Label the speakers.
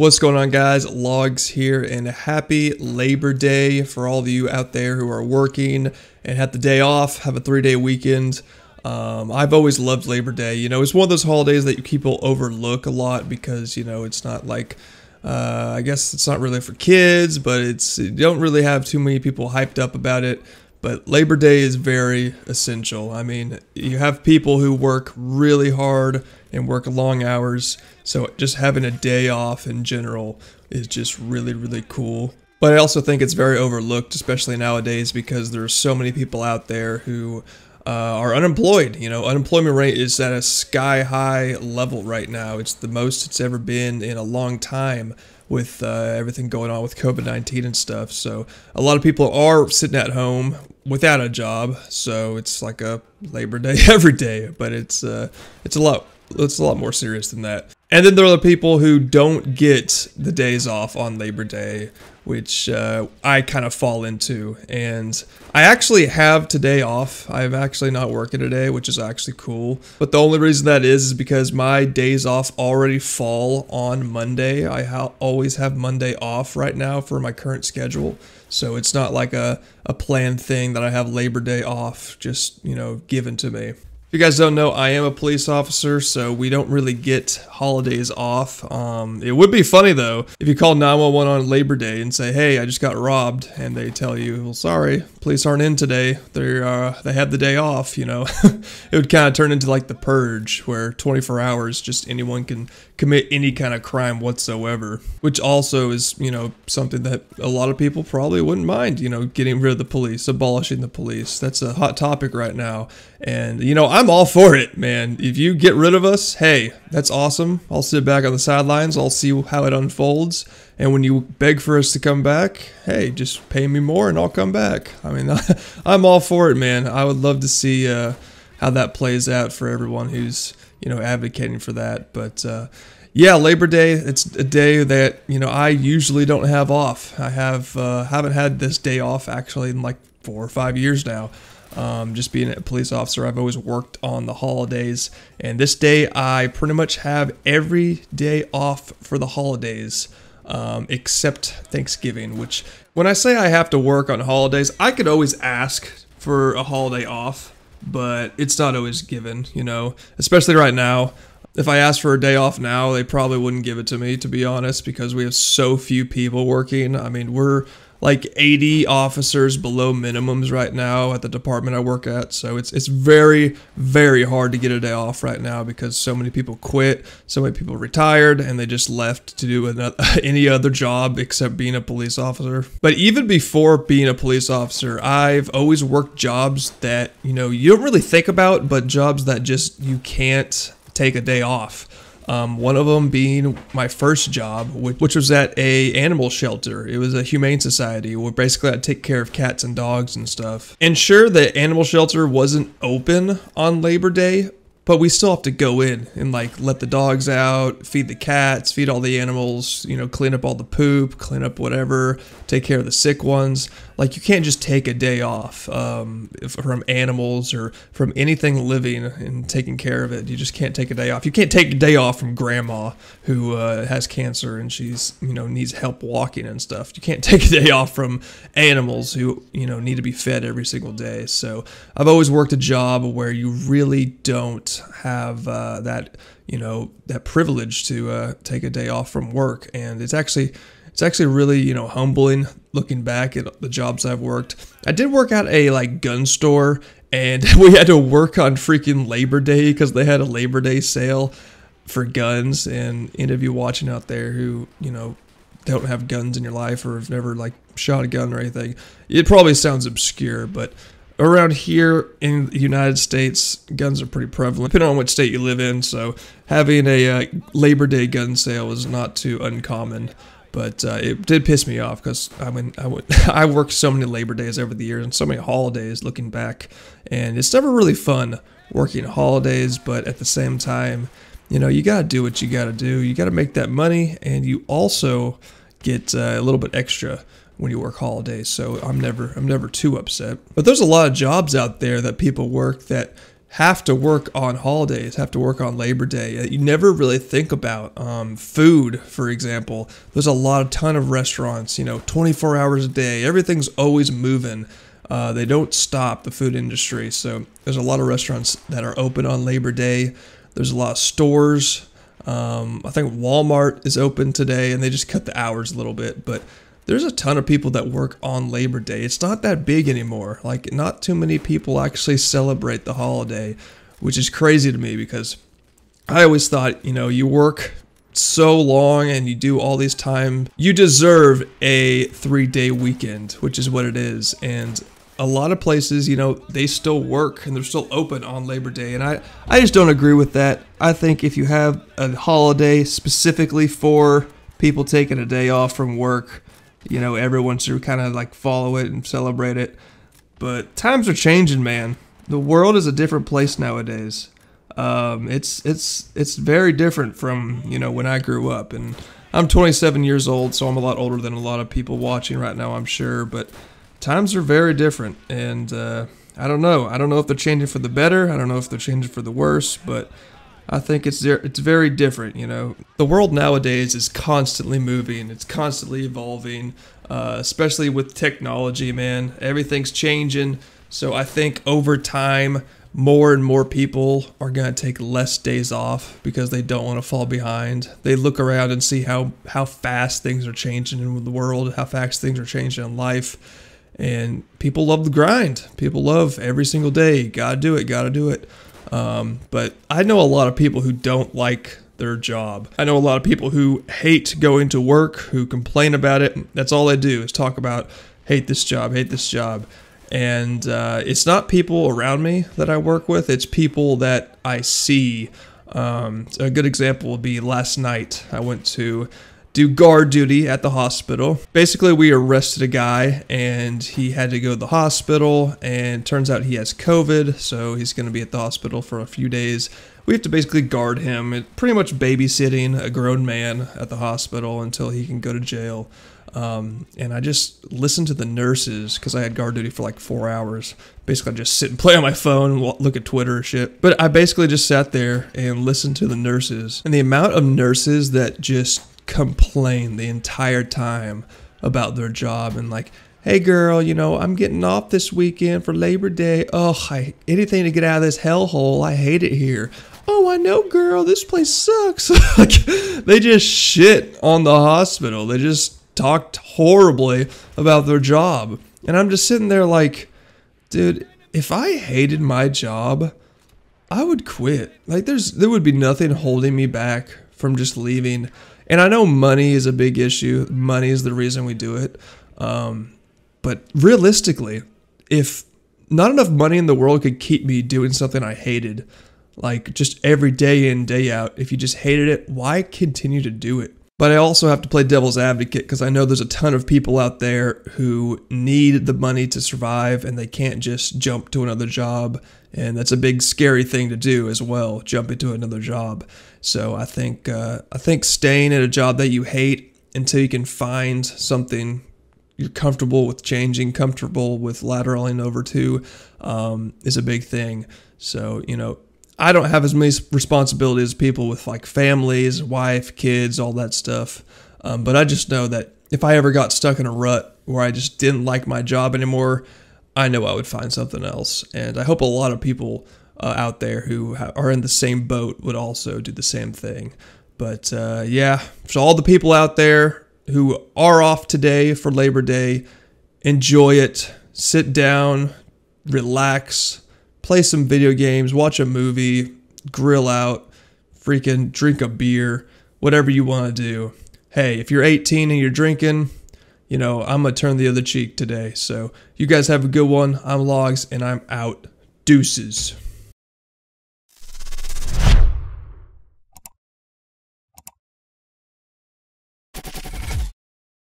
Speaker 1: What's going on, guys? Logz here, and happy Labor Day for all of you out there who are working and had the day off, have a three day weekend. Um, I've always loved Labor Day. You know, it's one of those holidays that you people overlook a lot because, you know, it's not like, uh, I guess it's not really for kids, but it's, you don't really have too many people hyped up about it. But Labor Day is very essential. I mean, you have people who work really hard and work long hours, so just having a day off in general is just really, really cool. But I also think it's very overlooked, especially nowadays, because there's so many people out there who uh, are unemployed. You know, unemployment rate is at a sky high level right now. It's the most it's ever been in a long time with uh, everything going on with COVID 19 and stuff. So a lot of people are sitting at home without a job. So it's like a Labor Day every day, but it's uh, it's a lot it's a lot more serious than that. And then there are the people who don't get the days off on Labor Day, which uh, I kind of fall into. And I actually have today off. I'm actually not working today, which is actually cool. But the only reason that is is because my days off already fall on Monday. I ha always have Monday off right now for my current schedule. So it's not like a, a planned thing that I have Labor Day off just, you know, given to me. If you guys don't know, I am a police officer, so we don't really get holidays off. Um, it would be funny though if you call 911 on Labor Day and say, "Hey, I just got robbed," and they tell you, "Well, sorry, police aren't in today. They uh, they had the day off." You know, it would kind of turn into like the purge, where 24 hours just anyone can commit any kind of crime whatsoever. Which also is you know something that a lot of people probably wouldn't mind. You know, getting rid of the police, abolishing the police. That's a hot topic right now, and you know I'm all for it, man. If you get rid of us, hey, that's awesome. I'll sit back on the sidelines. I'll see how it unfolds. And when you beg for us to come back, hey, just pay me more and I'll come back. I mean, I'm all for it, man. I would love to see uh, how that plays out for everyone who's, you know, advocating for that. But uh, yeah, Labor Day, it's a day that, you know, I usually don't have off. I have uh, haven't had this day off actually in like four or five years now. Um, just being a police officer, I've always worked on the holidays, and this day I pretty much have every day off for the holidays. Um, except Thanksgiving, which when I say I have to work on holidays, I could always ask for a holiday off, but it's not always given, you know, especially right now. If I asked for a day off now, they probably wouldn't give it to me, to be honest, because we have so few people working. I mean, we're like 80 officers below minimums right now at the department I work at. So it's it's very very hard to get a day off right now because so many people quit, so many people retired, and they just left to do another, any other job except being a police officer. But even before being a police officer, I've always worked jobs that you know you don't really think about, but jobs that just you can't take a day off. Um, one of them being my first job, which, which, was at a animal shelter. It was a humane society where basically I'd take care of cats and dogs and stuff. And sure, the animal shelter wasn't open on Labor Day, but we still have to go in and like let the dogs out, feed the cats, feed all the animals, you know, clean up all the poop, clean up whatever, take care of the sick ones. Like you can't just take a day off um, from animals or from anything living and taking care of it. You just can't take a day off. You can't take a day off from grandma who uh, has cancer and she's you know needs help walking and stuff. You can't take a day off from animals who you know need to be fed every single day. So I've always worked a job where you really don't have uh, that you know that privilege to uh, take a day off from work, and it's actually it's actually really you know humbling looking back at the jobs I've worked. I did work at a like gun store, and we had to work on freaking Labor Day because they had a Labor Day sale for guns. And any of you watching out there who you know don't have guns in your life or have never like shot a gun or anything, it probably sounds obscure, but around here in the United States, guns are pretty prevalent, depending on which state you live in. So having a uh, Labor Day gun sale is not too uncommon. But uh, it did piss me off because I mean I went, I worked so many Labor Days over the years and so many holidays. Looking back, and it's never really fun working holidays, but at the same time, you know you gotta do what you gotta do. You gotta make that money, and you also get uh, a little bit extra when you work holidays. So I'm never I'm never too upset. But there's a lot of jobs out there that people work that have to work on holidays, have to work on Labor Day. You never really think about um, food, for example. There's a lot, a ton of restaurants, you know, 24 hours a day. Everything's always moving. Uh, they don't stop the food industry. So there's a lot of restaurants that are open on Labor Day. There's a lot of stores. Um, I think Walmart is open today, and they just cut the hours a little bit, but there's a ton of people that work on Labor Day. It's not that big anymore. Like, not too many people actually celebrate the holiday, which is crazy to me because I always thought, you know, you work so long and you do all these time, you deserve a three day weekend, which is what it is. And a lot of places, you know, they still work and they're still open on Labor Day. And I, I just don't agree with that. I think if you have a holiday specifically for people taking a day off from work, you know, everyone should kind of like follow it and celebrate it. But times are changing, man. The world is a different place nowadays. Um, it's it's it's very different from you know when I grew up, and I'm 27 years old, so I'm a lot older than a lot of people watching right now, I'm sure. But times are very different, and uh, I don't know. I don't know if they're changing for the better. I don't know if they're changing for the worse, but I think it's it's very different. You know, the world nowadays is constantly moving. It's constantly evolving, uh, especially with technology. Man, everything's changing. So I think over time, more and more people are going to take less days off because they don't want to fall behind. They look around and see how how fast things are changing in the world, how fast things are changing in life. And people love the grind. People love every single day. Got to do it. Got to do it. Um, but I know a lot of people who don't like their job. I know a lot of people who hate going to work, who complain about it. That's all they do is talk about hate this job, hate this job. And uh, it's not people around me that I work with, it's people that I see. Um, a good example would be last night. I went to do guard duty at the hospital. Basically, we arrested a guy and he had to go to the hospital, and turns out he has COVID, so he's going to be at the hospital for a few days. We have to basically guard him, pretty much babysitting a grown man at the hospital until he can go to jail. Um, and I just listened to the nurses because I had guard duty for like four hours. Basically, I just sit and play on my phone and look at Twitter and shit. But I basically just sat there and listened to the nurses. And the amount of nurses that just complain the entire time about their job and like hey girl you know i'm getting off this weekend for labor day. Oh i anything to get out of this hellhole i hate it here. Oh i know girl this place sucks. Like they just shit on the hospital. They just talked horribly about their job. And i'm just sitting there like dude if i hated my job i would quit. Like there's there would be nothing holding me back from just leaving and I know money is a big issue. Money is the reason we do it. Um, but realistically, if not enough money in the world could keep me doing something I hated, like just every day in, day out, if you just hated it, why continue to do it? But I also have to play devil's advocate because I know there's a ton of people out there who need the money to survive and they can't just jump to another job. And that's a big scary thing to do as well, jump into another job. So I think uh, I think staying at a job that you hate until you can find something you're comfortable with changing, comfortable with lateraling over to, um, is a big thing. So you know, I don't have as many responsibilities as people with like families, wife, kids, all that stuff. Um, but I just know that if I ever got stuck in a rut where I just didn't like my job anymore, I know I would find something else. And I hope a lot of people uh, out there who ha- are in the same boat would also do the same thing. But uh, yeah, so all the people out there who are off today for Labor Day, enjoy it. Sit down, relax play some video games, watch a movie, grill out, freaking drink a beer, whatever you want to do. Hey, if you're 18 and you're drinking, you know, I'm going to turn the other cheek today. So you guys have a good one. I'm Logz and I'm out. Deuces.